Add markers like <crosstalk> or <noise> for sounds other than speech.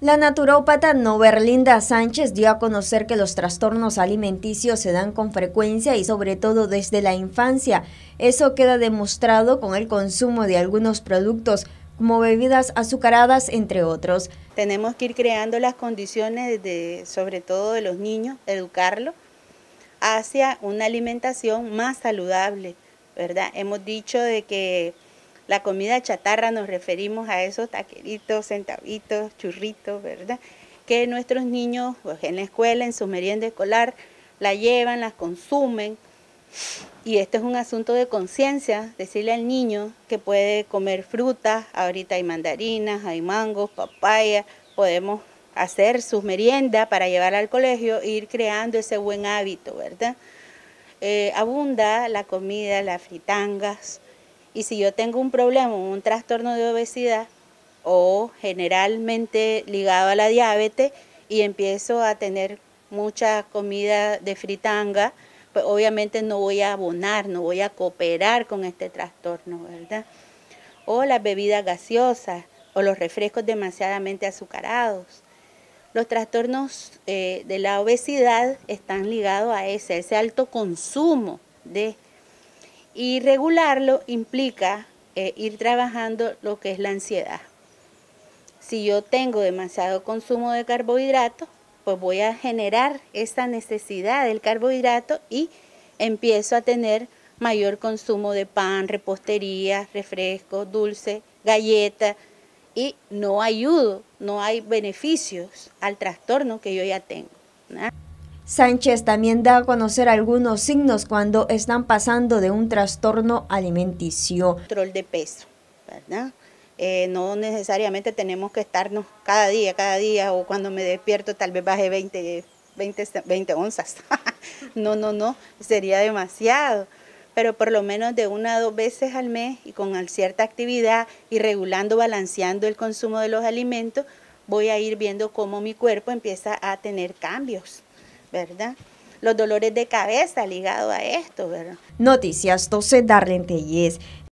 La naturópata Noverlinda Sánchez dio a conocer que los trastornos alimenticios se dan con frecuencia y sobre todo desde la infancia. Eso queda demostrado con el consumo de algunos productos como bebidas azucaradas, entre otros. Tenemos que ir creando las condiciones, de, sobre todo de los niños, educarlos hacia una alimentación más saludable, ¿verdad? Hemos dicho de que la comida chatarra nos referimos a esos taqueritos, centavitos, churritos, ¿verdad? Que nuestros niños pues, en la escuela, en su merienda escolar, la llevan, las consumen. Y esto es un asunto de conciencia, decirle al niño que puede comer frutas, ahorita hay mandarinas, hay mangos, papaya, podemos hacer sus meriendas para llevar al colegio e ir creando ese buen hábito, ¿verdad? Eh, abunda la comida, las fritangas, y si yo tengo un problema, un trastorno de obesidad o generalmente ligado a la diabetes y empiezo a tener mucha comida de fritanga, pues obviamente no voy a abonar, no voy a cooperar con este trastorno, ¿verdad? O las bebidas gaseosas o los refrescos demasiadamente azucarados. Los trastornos eh, de la obesidad están ligados a ese, ese alto consumo de y regularlo implica eh, ir trabajando lo que es la ansiedad. Si yo tengo demasiado consumo de carbohidratos, pues voy a generar esa necesidad del carbohidrato y empiezo a tener mayor consumo de pan, repostería, refrescos, dulce, galletas y no ayudo, no hay beneficios al trastorno que yo ya tengo. Sánchez también da a conocer algunos signos cuando están pasando de un trastorno alimenticio. Control de peso, ¿verdad? Eh, no necesariamente tenemos que estarnos cada día, cada día, o cuando me despierto tal vez baje 20, 20, 20 onzas. <laughs> no, no, no, sería demasiado. Pero por lo menos de una a dos veces al mes y con cierta actividad y regulando, balanceando el consumo de los alimentos, voy a ir viendo cómo mi cuerpo empieza a tener cambios. ¿Verdad? Los dolores de cabeza ligados a esto, ¿verdad? Noticias 12, Darlene Tellez.